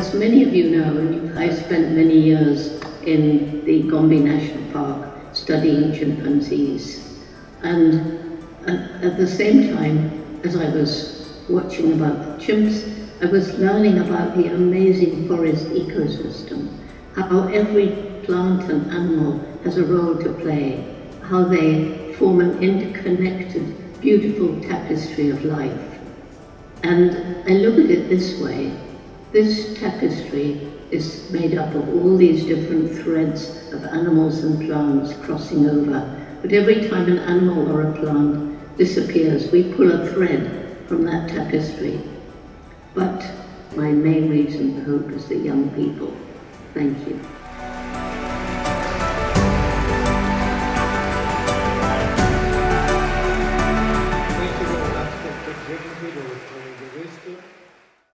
as many of you know, I spent many years in the Gombe National Park studying chimpanzees. And at, the same time, as I was watching about the chimps, I was learning about the amazing forest ecosystem, how every plant and animal has a role to play, how they form an interconnected, beautiful tapestry of life. And I look at it this way. This tapestry is made up of all these different threads of animals and plants crossing over. But every time an animal or a plant disappears, we pull a thread from that tapestry but my main reason for hope is the young people. Thank you.